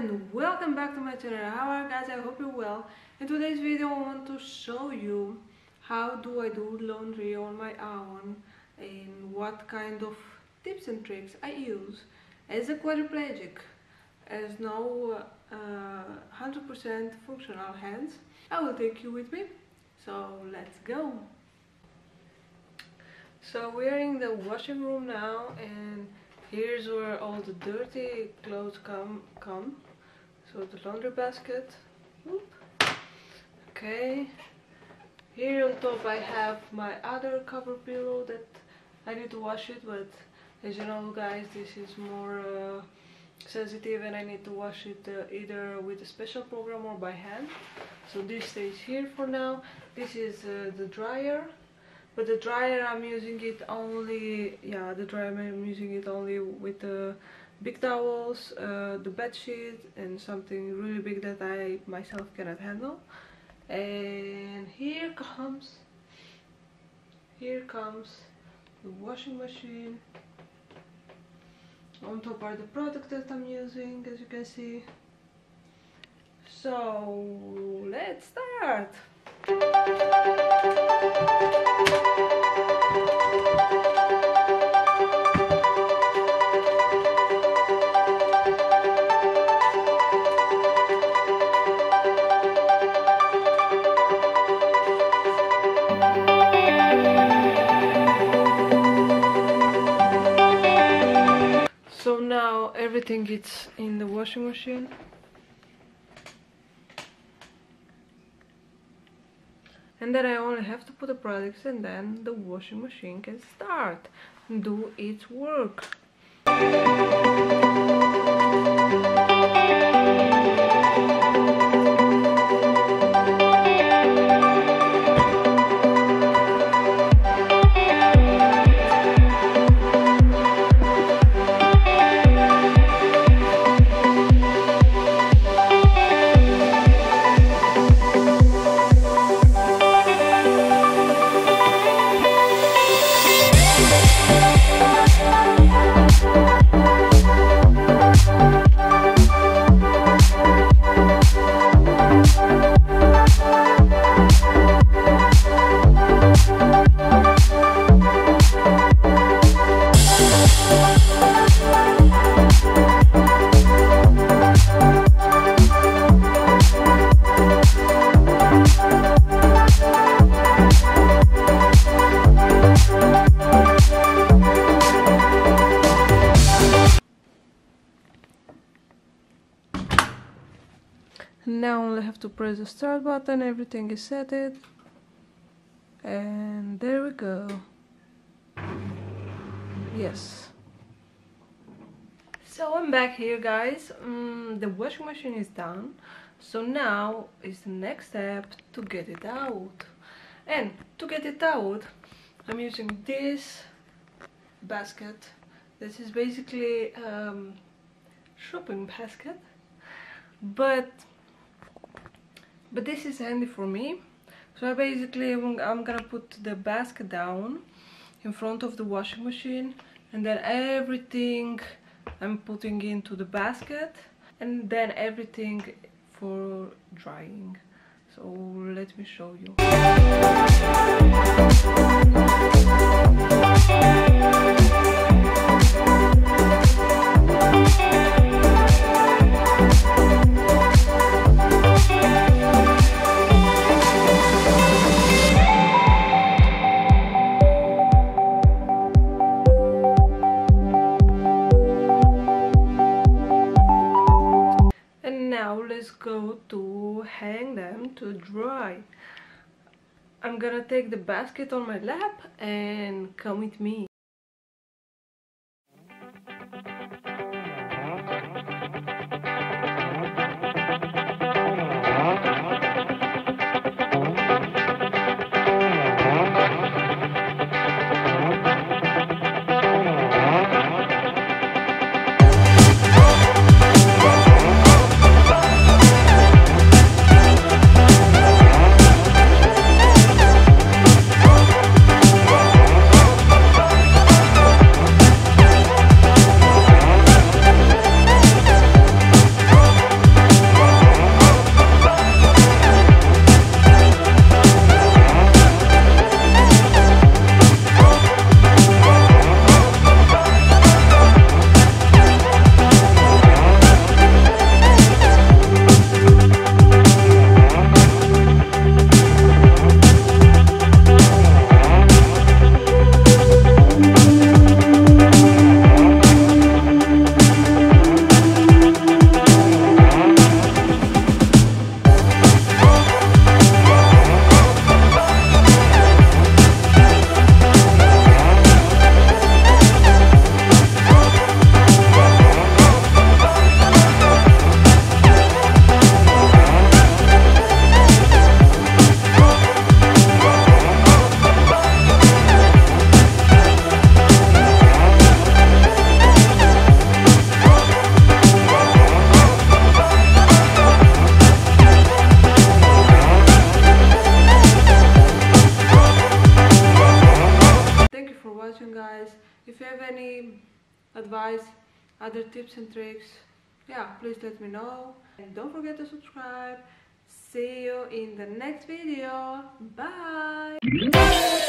my channel. How are you guys? I hope you're well. In today's video I want to show you how do I do laundry on my own and what kind of tips and tricks I use as a quadriplegic as no 100% uh, functional hands. I will take you with me. So let's go. So we're in the washing room now and here's where all the dirty clothes come come so the laundry basket. Okay. Here on top I have my other cover pillow that I need to wash it but as you know guys this is more uh, sensitive and I need to wash it uh, either with a special program or by hand. So this stays here for now. This is uh, the dryer but the dryer I'm using it only yeah the dryer I'm using it only with the big towels uh, the bed sheet and something really big that I myself cannot handle. And here comes here comes the washing machine. On top are the products that I'm using as you can see. So let's start everything gets in the washing machine and then I only have to put the products and then the washing machine can start and do its work. To press the start button everything is set it and there we go. Yes. So I'm back here guys. Mm, the washing machine is done. So now is the next step to get it out. And to get it out I'm using this basket. This is basically um, shopping basket. But but this is handy for me. So I basically I'm gonna put the basket down in front of the washing machine and then everything I'm putting into the basket and then everything for drying. So let me show you hang them to dry. I'm gonna take the basket on my lap and come with me. Have any advice other tips and tricks yeah please let me know. And don't forget to subscribe. See you in the next video. Bye